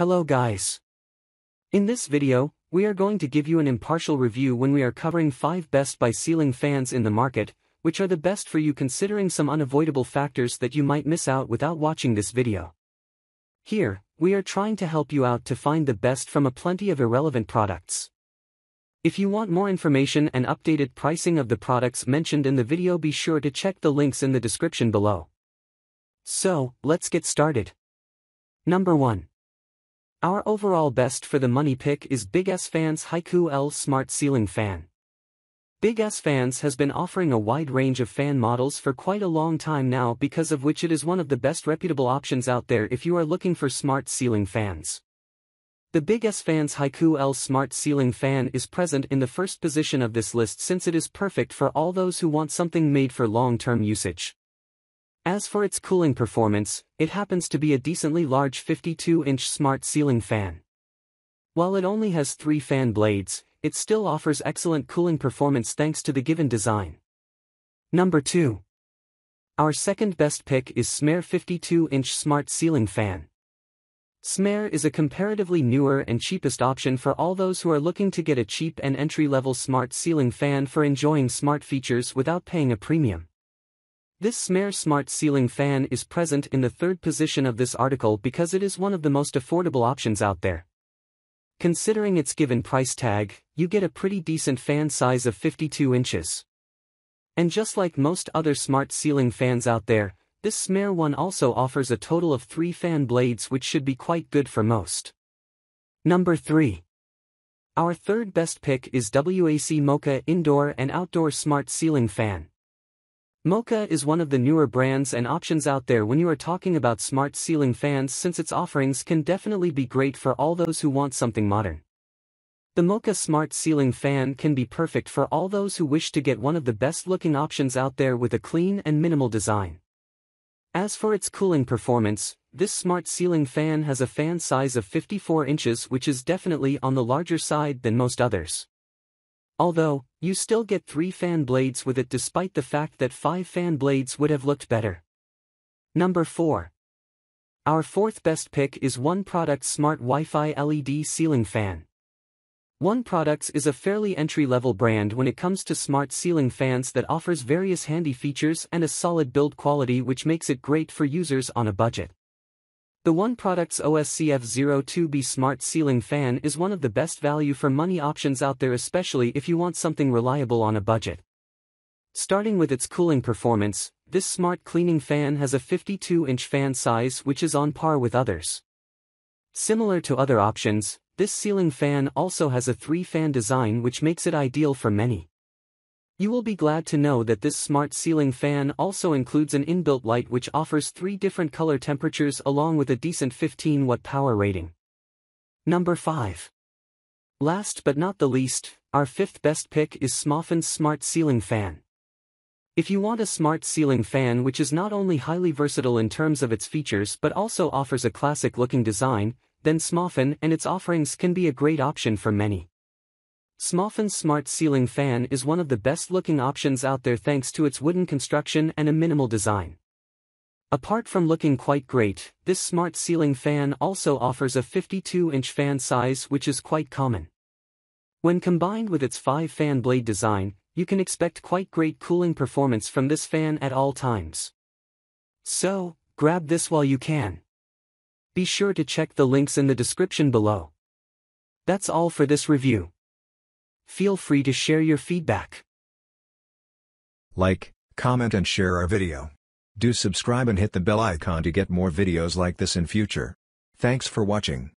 Hello guys. In this video, we are going to give you an impartial review when we are covering 5 best by ceiling fans in the market, which are the best for you considering some unavoidable factors that you might miss out without watching this video. Here, we are trying to help you out to find the best from a plenty of irrelevant products. If you want more information and updated pricing of the products mentioned in the video be sure to check the links in the description below. So, let's get started. Number 1. Our overall best for the money pick is Big Ass Fans Haiku L Smart Ceiling Fan. Big Ass Fans has been offering a wide range of fan models for quite a long time now because of which it is one of the best reputable options out there if you are looking for smart ceiling fans. The Big Ass Fans Haiku L Smart Ceiling Fan is present in the first position of this list since it is perfect for all those who want something made for long-term usage. As for its cooling performance, it happens to be a decently large 52-inch smart ceiling fan. While it only has three fan blades, it still offers excellent cooling performance thanks to the given design. Number 2. Our second best pick is Smaair 52-inch smart ceiling fan. Smaair is a comparatively newer and cheapest option for all those who are looking to get a cheap and entry-level smart ceiling fan for enjoying smart features without paying a premium. This Smaair Smart Ceiling Fan is present in the third position of this article because it is one of the most affordable options out there. Considering its given price tag, you get a pretty decent fan size of 52 inches. And just like most other smart ceiling fans out there, this Smaair one also offers a total of 3 fan blades which should be quite good for most. Number 3. Our third best pick is WAC Mocha Indoor and Outdoor Smart Ceiling Fan. Mocha is one of the newer brands and options out there when you are talking about smart ceiling fans since its offerings can definitely be great for all those who want something modern. The Mocha Smart Ceiling Fan can be perfect for all those who wish to get one of the best looking options out there with a clean and minimal design. As for its cooling performance, this smart ceiling fan has a fan size of 54 inches which is definitely on the larger side than most others. Although, you still get 3 fan blades with it despite the fact that 5 fan blades would have looked better. Number 4. Our fourth best pick is One Product Smart Wi-Fi LED Ceiling Fan. One Products is a fairly entry-level brand when it comes to smart ceiling fans that offers various handy features and a solid build quality which makes it great for users on a budget. The One Products OSCF02B Smart Ceiling Fan is one of the best value for money options out there especially if you want something reliable on a budget. Starting with its cooling performance, this smart cleaning fan has a 52-inch fan size which is on par with others. Similar to other options, this ceiling fan also has a 3-fan design which makes it ideal for many. You will be glad to know that this smart ceiling fan also includes an inbuilt light which offers three different color temperatures along with a decent 15 watt power rating. Number 5. Last but not the least, our fifth best pick is Smoffan's Smart Ceiling Fan. If you want a smart ceiling fan which is not only highly versatile in terms of its features but also offers a classic looking design, then Smoffan and its offerings can be a great option for many. Smoffan's Smart Ceiling Fan is one of the best-looking options out there thanks to its wooden construction and a minimal design. Apart from looking quite great, this smart ceiling fan also offers a 52-inch fan size which is quite common. When combined with its 5-fan blade design, you can expect quite great cooling performance from this fan at all times. So, grab this while you can. Be sure to check the links in the description below. That's all for this review feel free to share your feedback. Like, comment and share our video. Do subscribe and hit the bell icon to get more videos like this in future. Thanks for watching.